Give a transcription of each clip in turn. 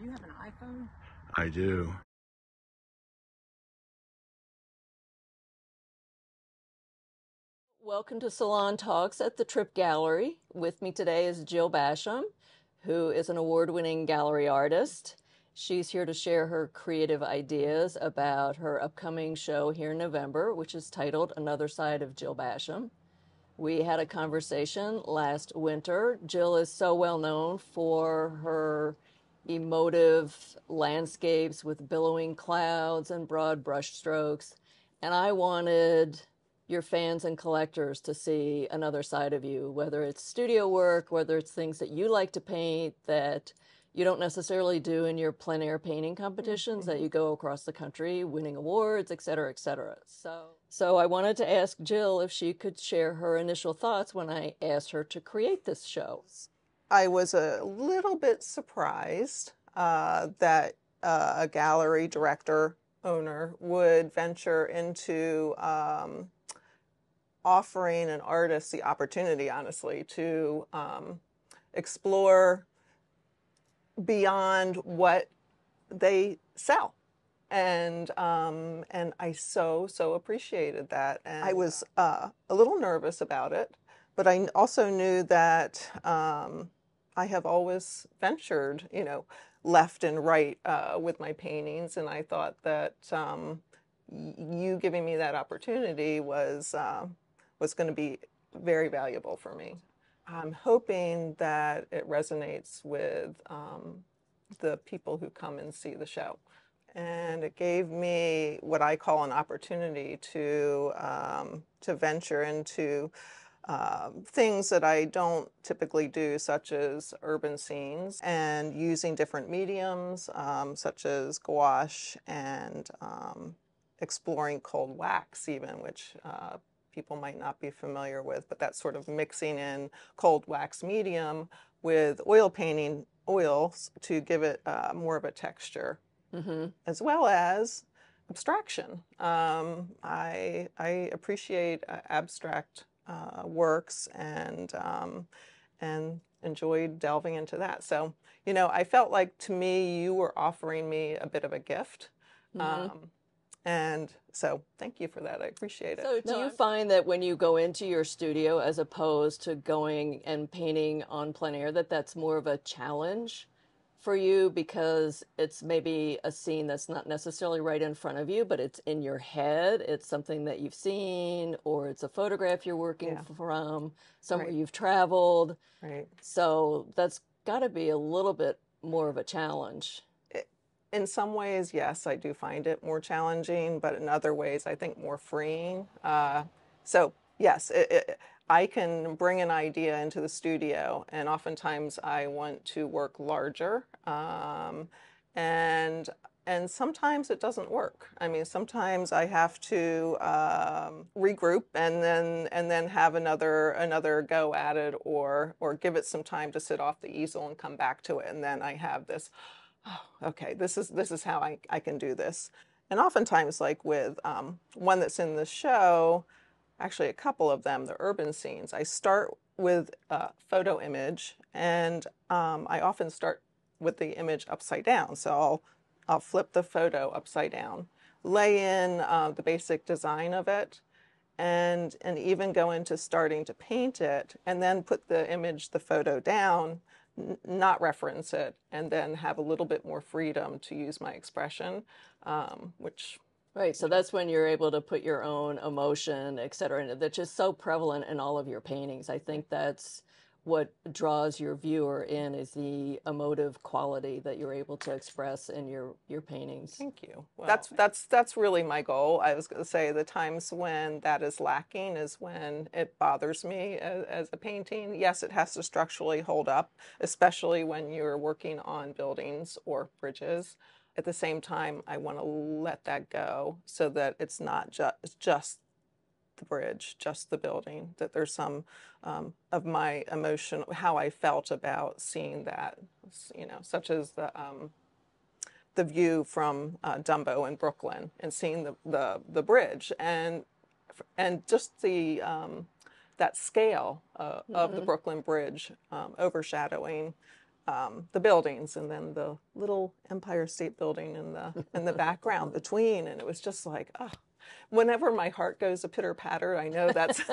Do you have an iPhone? I do. Welcome to Salon Talks at the Trippe Gallery. With me today is Jill Basham, who is an award winning gallery artist. She's here to share her creative ideas about her upcoming show here in November, which is titled Another Side of Jill Basham. We had a conversation last winter. Jill is so well known for her emotive landscapes with billowing clouds and broad brushstrokes. And I wanted your fans and collectors to see another side of you, whether it's studio work, whether it's things that you like to paint that you don't necessarily do in your plein air painting competitions mm-hmm. that you go across the country winning awards, et cetera, et cetera. So, so I wanted to ask Jill if she could share her initial thoughts when I asked her to create this show. I was a little bit surprised uh, that uh, a gallery director owner would venture into um, offering an artist the opportunity, honestly, to um, explore beyond what they sell. And um, and I so so appreciated that, and I was uh, a little nervous about it, but I also knew that um, I have always ventured, you know, left and right uh, with my paintings, and I thought that um, you giving me that opportunity was uh, was going to be very valuable for me. I'm hoping that it resonates with um, the people who come and see the show. And it gave me what I call an opportunity to um, to venture into um, things that I don't typically do, such as urban scenes, and using different mediums, um, such as gouache and um, exploring cold wax, even, which uh, people might not be familiar with, but that sort of mixing in cold wax medium with oil painting oils to give it uh, more of a texture, mm-hmm. as well as abstraction. Um, I, I appreciate uh, abstract uh, works and um, and enjoyed delving into that. So you know, I felt like to me you were offering me a bit of a gift. Mm-hmm. Um, and so thank you for that. I appreciate it. So do no, you find that when you go into your studio as opposed to going and painting on plein air that that's more of a challenge for you because it's maybe a scene that's not necessarily right in front of you, but it's in your head. It's something that you've seen or it's a photograph you're working yeah. from, somewhere right. you've traveled. Right. So that's got to be a little bit more of a challenge in some ways, yes, I do find it more challenging, but in other ways, I think more freeing. Uh, so, yes, it, it, I can bring an idea into the studio, and oftentimes I want to work larger. Um, and and sometimes it doesn't work. I mean, sometimes I have to um, regroup and then and then have another another go at it, or or give it some time to sit off the easel and come back to it, and then I have this oh, okay, this is this is how I, I can do this. And oftentimes, like with um, one that's in the show, actually a couple of them, the urban scenes, I start with a photo image, and um, I often start with the image upside down. So I'll I'll flip the photo upside down, lay in uh, the basic design of it, and and even go into starting to paint it, and then put the image, the photo down, not reference it and then have a little bit more freedom to use my expression, um, which Right, so that's when you're able to put your own emotion, et cetera, that's just so prevalent in all of your paintings. I think that's what draws your viewer in is the emotive quality that you're able to express in your your paintings. Thank you. Well, that's that's that's really my goal. I was going to say the times when that is lacking is when it bothers me as, as, a painting. Yes, it has to structurally hold up, especially when you're working on buildings or bridges. At the same time, I want to let that go so that it's not just just the bridge, just the building, that there's some um, of my emotion, how I felt about seeing that, you know, such as the, um, the view from uh, Dumbo in Brooklyn and seeing the, the, the bridge and, and just the, um, that scale uh, mm-hmm. of the mm-hmm. Brooklyn Bridge um, overshadowing um, the buildings and then the little Empire State Building in the in the background between, and it was just like, oh, whenever my heart goes a pitter patter, I know that's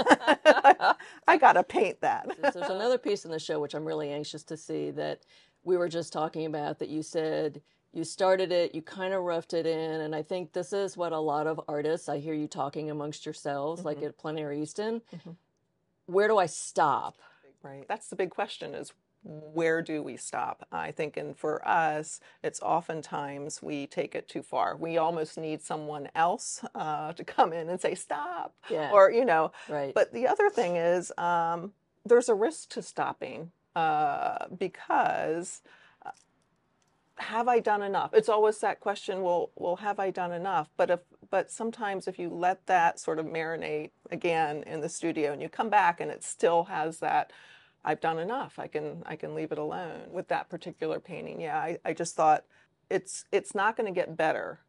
I got to paint that. There's another piece in the show which I'm really anxious to see that we were just talking about that you said you started it, you kind of roughed it in, and I think this is what a lot of artists I hear you talking amongst yourselves, mm-hmm. like at Plein Air Easton. Mm-hmm. Where do I stop? Right. That's the big question is where do we stop? I think, and for us, it's oftentimes we take it too far. We almost need someone else uh, to come in and say, stop. Yeah. Or, you know, right. but the other thing is um, there's a risk to stopping uh, because uh, have I done enough? It's always that question. Well, well, have I done enough? But if, but sometimes if you let that sort of marinate again in the studio, and you come back and it still has that I've done enough. I can I can leave it alone with that particular painting. Yeah, I, I just thought it's it's not going to get better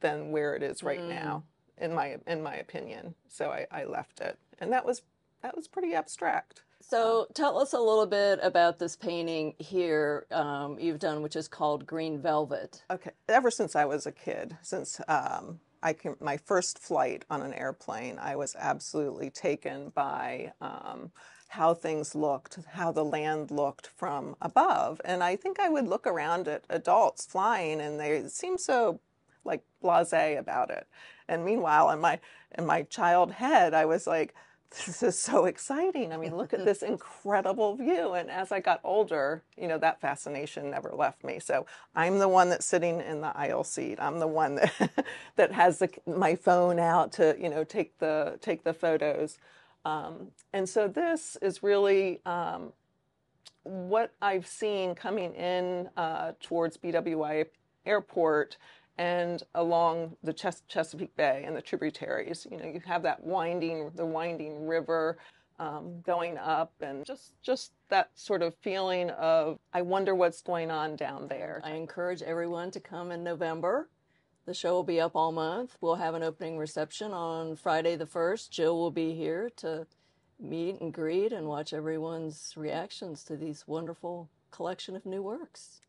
than where it is right mm. now, in my in my opinion. So I, I left it, and that was that was pretty abstract. So tell us a little bit about this painting here um, you've done, which is called Green Velvet. Okay, ever since I was a kid, since um, I can, my first flight on an airplane, I was absolutely taken by um, how things looked, how the land looked from above. And I think I would look around at adults flying and they seem so like blasé about it. And meanwhile, in my in my child head, I was like, this is so exciting. I mean, look at this incredible view. And as I got older, you know, that fascination never left me. So I'm the one that's sitting in the aisle seat. I'm the one that that has the, my phone out to, you know, take the take the photos. Um, and so this is really um, what I've seen coming in uh, towards BWI Airport and along the Ches- Chesapeake Bay and the tributaries. You know, you have that winding, the winding river um, going up, and just just that sort of feeling of I wonder what's going on down there. I encourage everyone to come in November the show will be up all month. We'll have an opening reception on Friday the 1st. Jill will be here to meet and greet and watch everyone's reactions to these wonderful collection of new works.